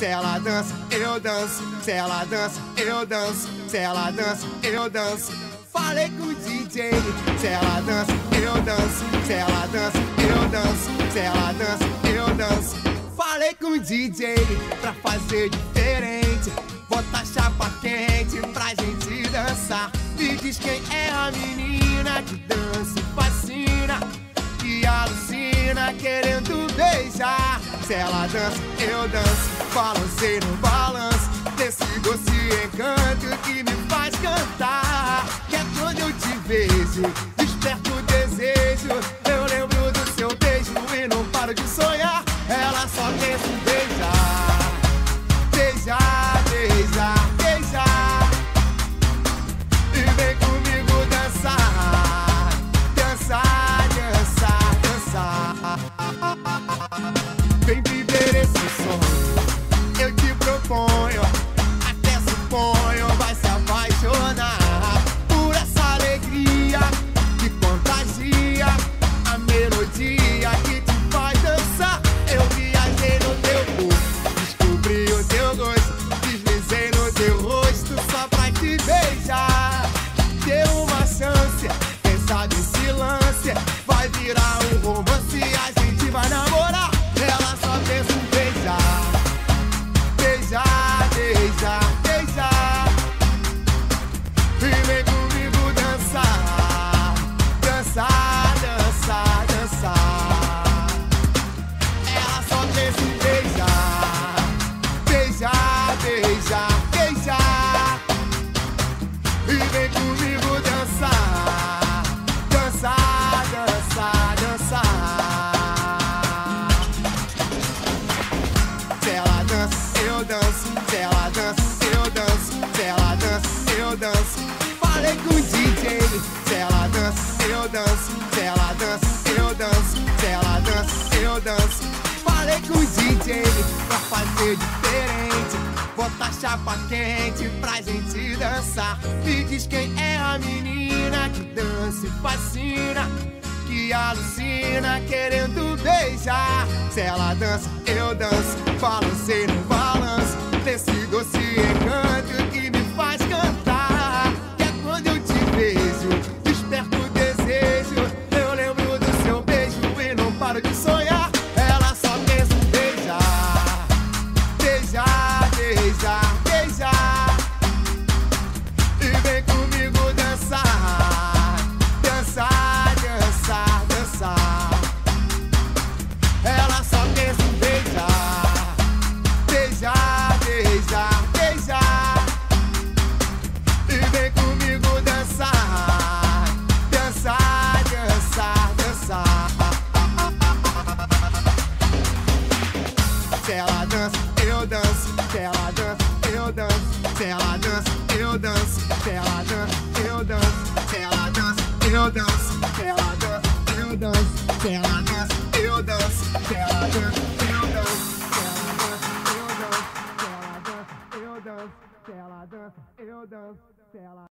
Se ela dança, eu danço. Se ela dança, eu danço. Se ela dança, eu danço. Falei com o DJ. Se ela dança, eu danço. Se ela dança, eu danço. Se ela dança, eu danço. Falei com o DJ pra fazer diferente. Bota chapa quente pra gente dançar. Me diz quem é a menina que dança e fascina. Que alucina querendo. Se ela dança, eu danço. Balancei no balanço. Desse doce encanto que me faz cantar. Que é quando eu te vejo, danço. Se ela dança, eu danço. Se ela dança, eu danço. Falei com o DJ pra fazer diferente. Botar chapa quente pra gente dançar. Me diz quem é a menina que dança e fascina que alucina querendo beijar. Se ela dança, eu danço, balancei no balanço. Desse doce se ela dança, eu danço, se ela dança, eu danço, se ela dança, eu danço, se ela dança, eu danço, se ela dança, eu danço, se ela dança, eu danço, se ela dança, eu danço, se ela dança, eu danço, se ela dança, eu danço, ela ela